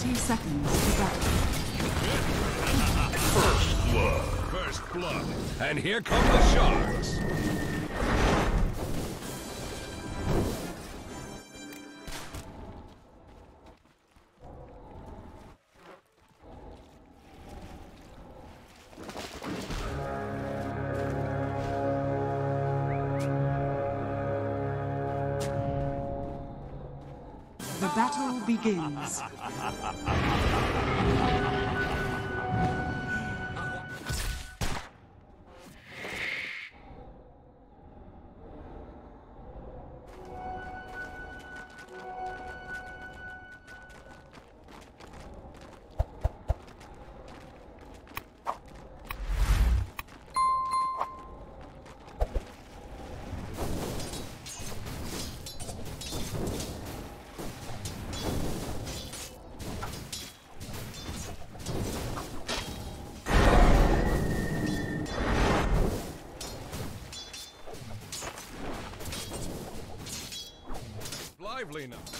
30 seconds to battle. First blood. First blood. And here come the sharks. Lively now.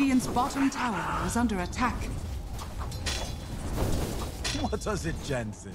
Radiant's bottom tower is under attack. What does it, Jensen?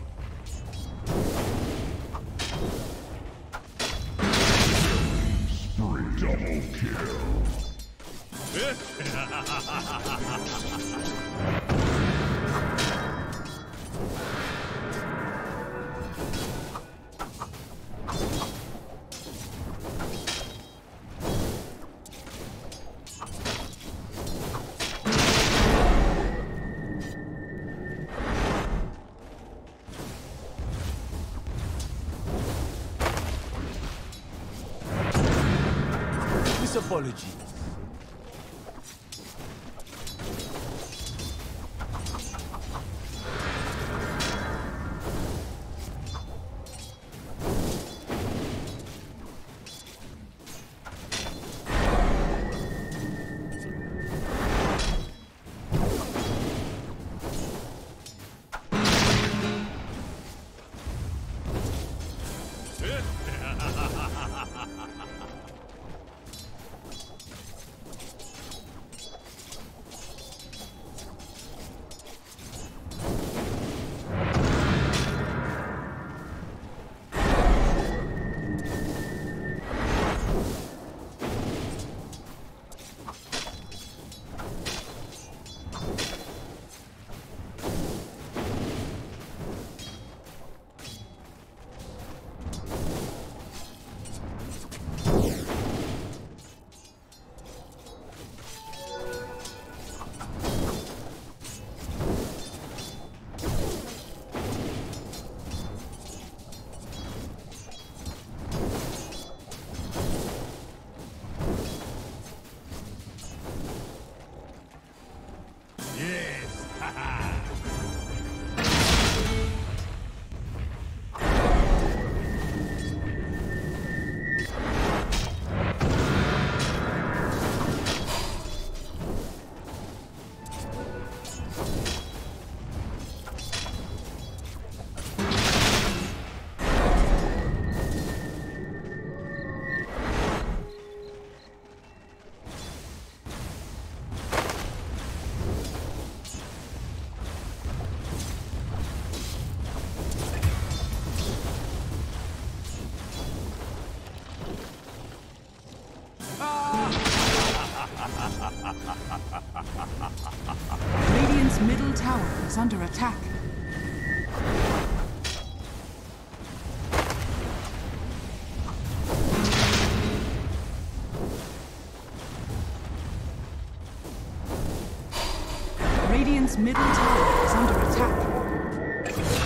Radiant's middle tower is under attack.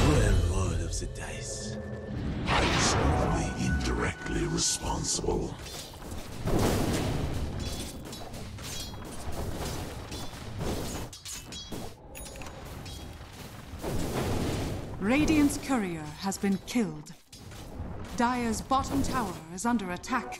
Well, Lord of the Dice. I was only indirectly responsible. Radiant's courier has been killed. Dire's bottom tower is under attack.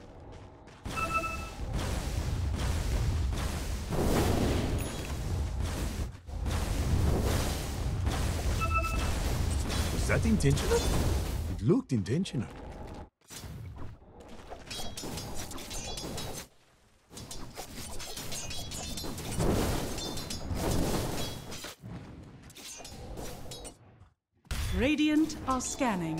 that intentional? It looked intentional. Radiant are scanning.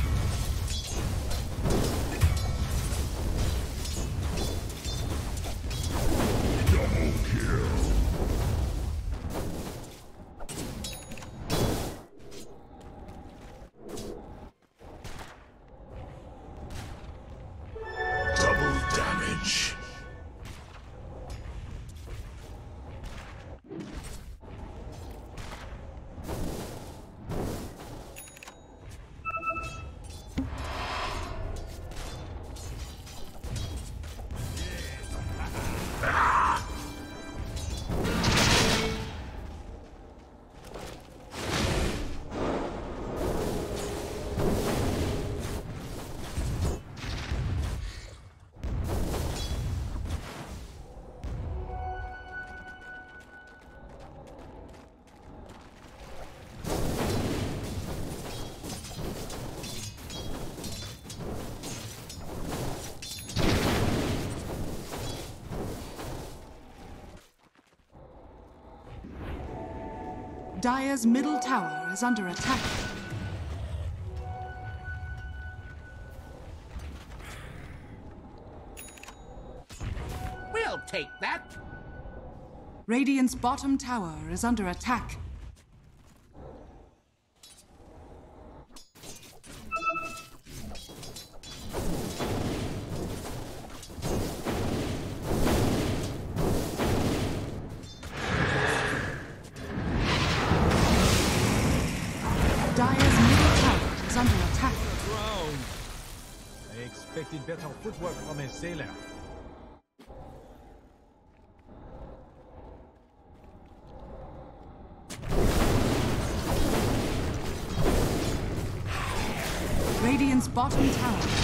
Dire's middle tower is under attack. We'll take that. Radiant's bottom tower is under attack. Expected better footwork from a sailor. Radiant's bottom tower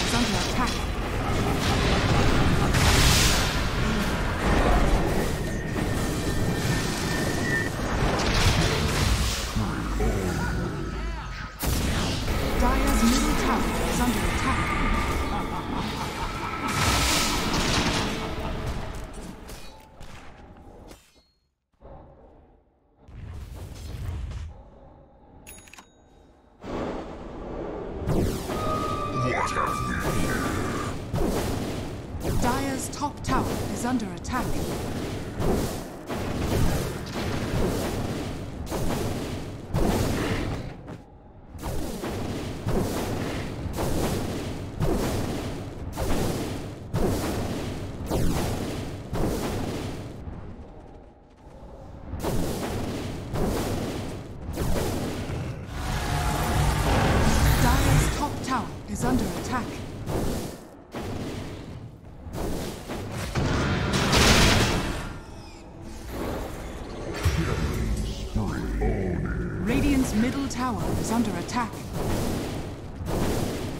tower is under attack.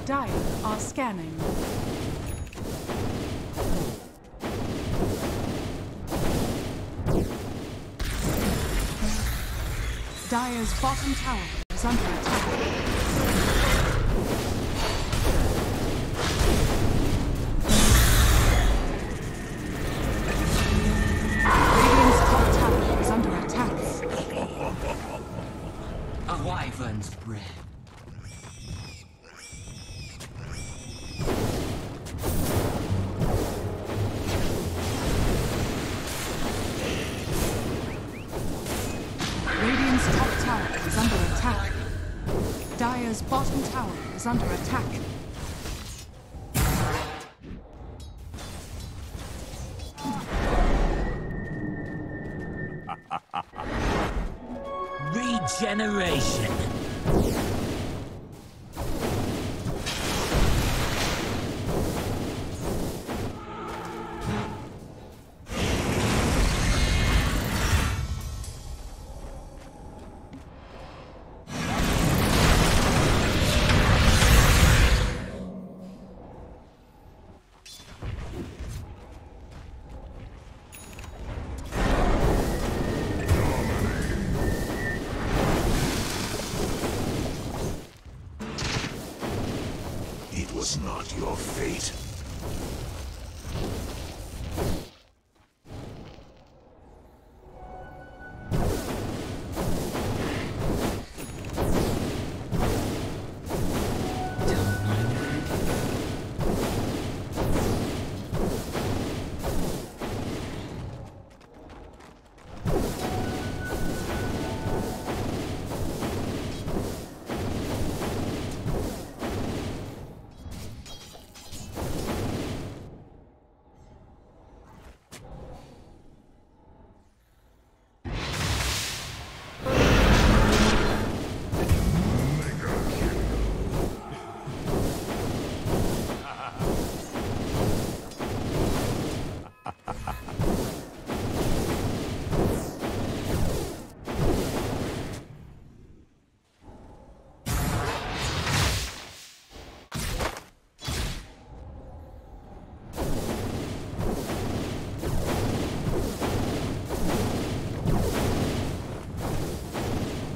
Dire are scanning. Dire's bottom tower is under attack. Attack. Dire's bottom tower is under attack. Regeneration.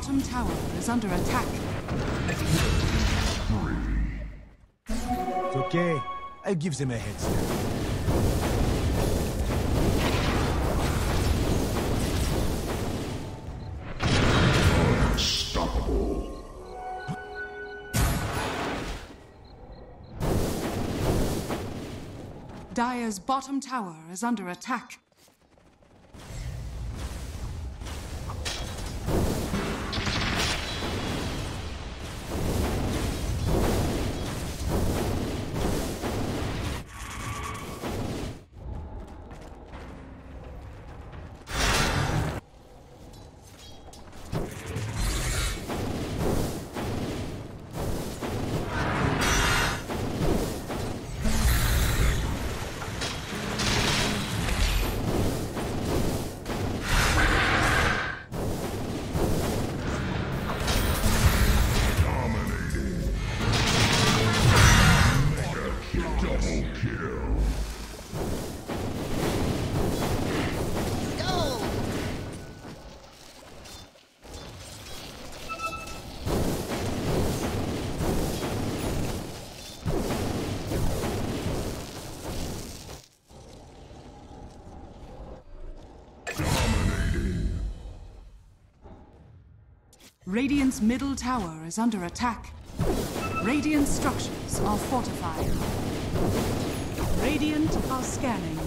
Bottom tower is under attack. It's okay. I'll give them a head start. Dire's bottom tower is under attack. Radiant's middle tower is under attack. Radiant structures are fortified. Radiant are scanning.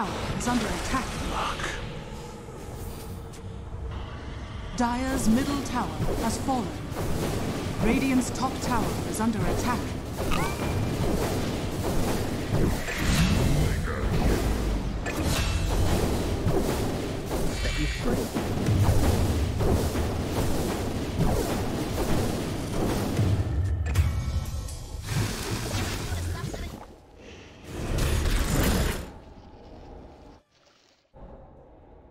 Tower is under attack. Dire's middle tower has fallen. Radiant's top tower is under attack.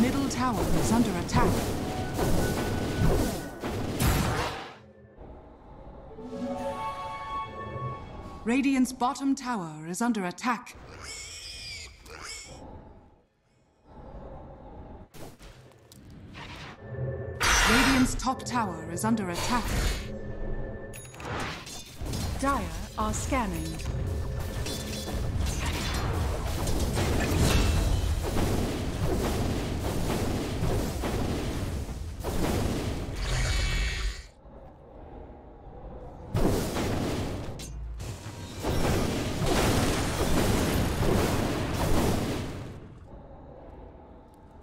Middle tower is under attack. Radiant's bottom tower is under attack. Radiant's top tower is under attack. Dire are scanning.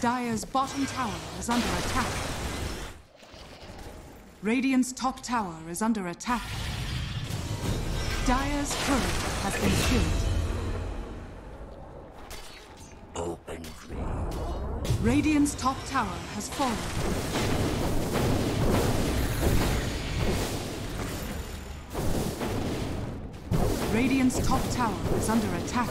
Dire's bottom tower is under attack. Radiant's top tower is under attack. Dire's turret has been killed. Open grave. Radiant's top tower has fallen. Radiant's top tower is under attack.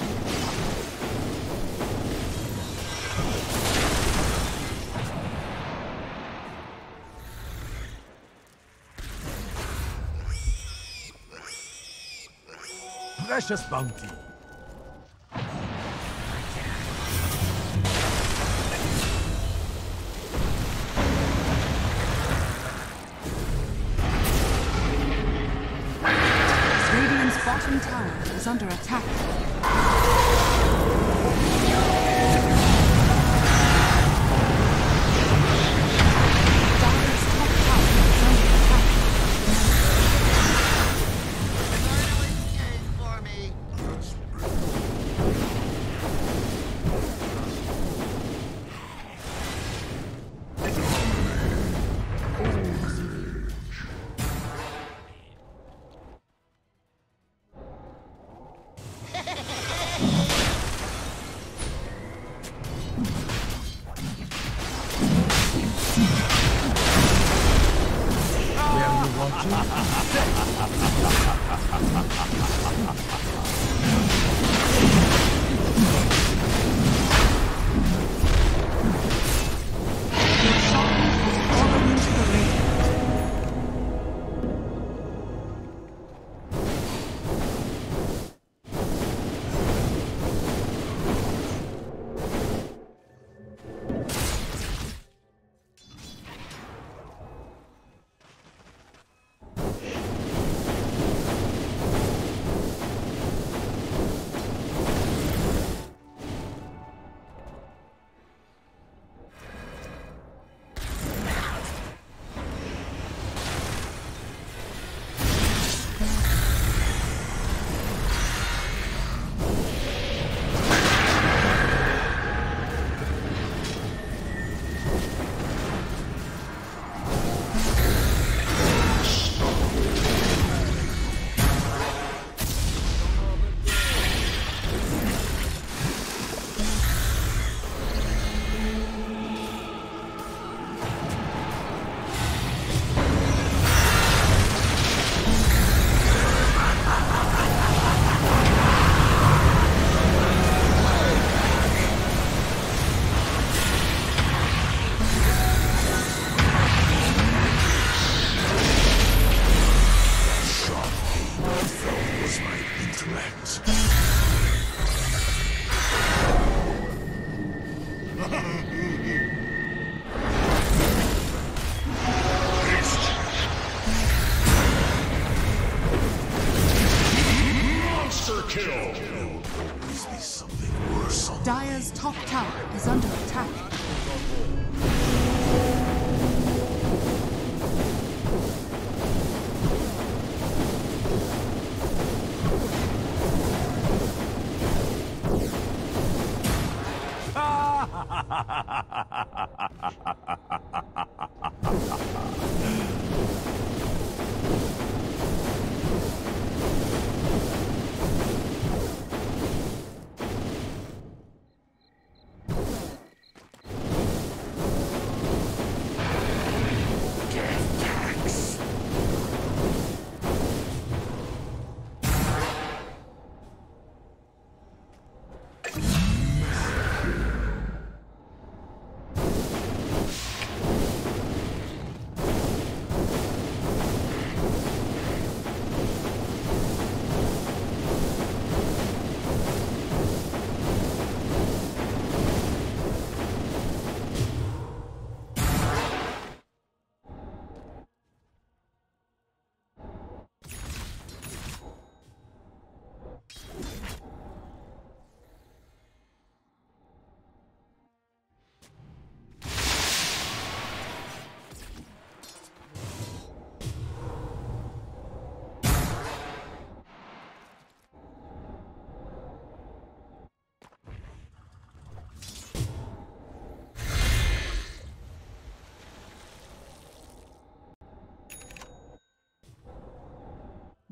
Precious bounty.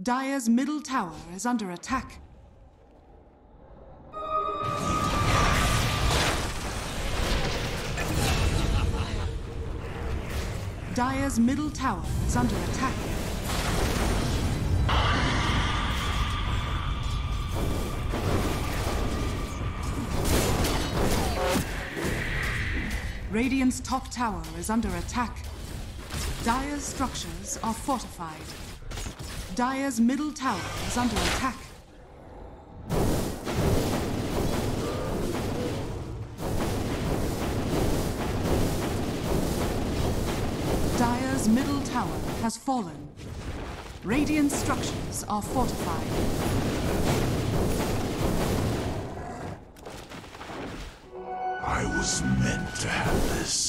Dire's middle tower is under attack. Dire's middle tower is under attack. Radiant's top tower is under attack. Dire's structures are fortified. Dire's middle tower is under attack. Dire's middle tower has fallen. Radiant structures are fortified. I was meant to have this.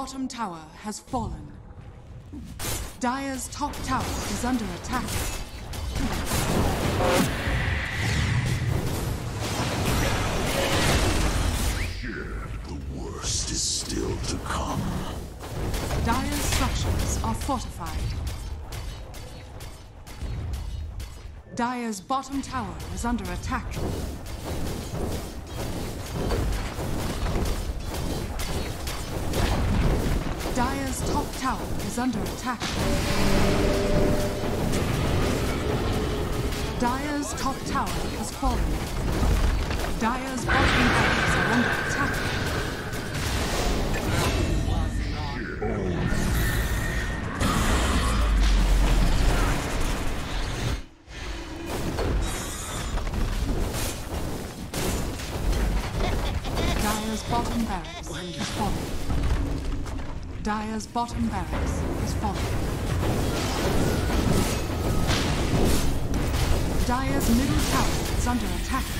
Bottom tower has fallen. Dire's top tower is under attack. The worst is still to come. Dire's structures are fortified. Dire's bottom tower is under attack. Dire's top tower is under attack. Dire's top tower has fallen. Dire's bottom barracks are under attack. Dire's bottom barracks is falling. Dire's middle tower is under attack.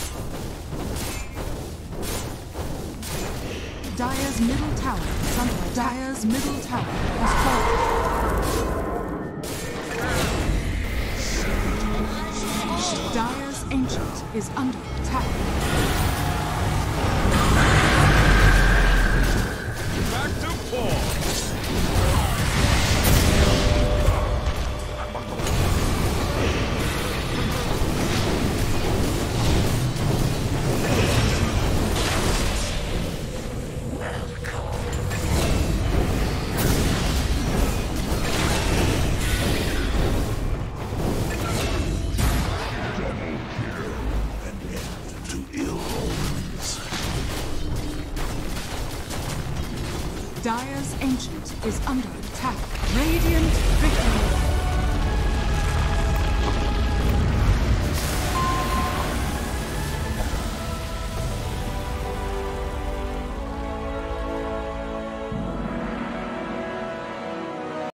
Dire's middle tower under. Dire's middle tower has fallen. Dire's ancient is under attack.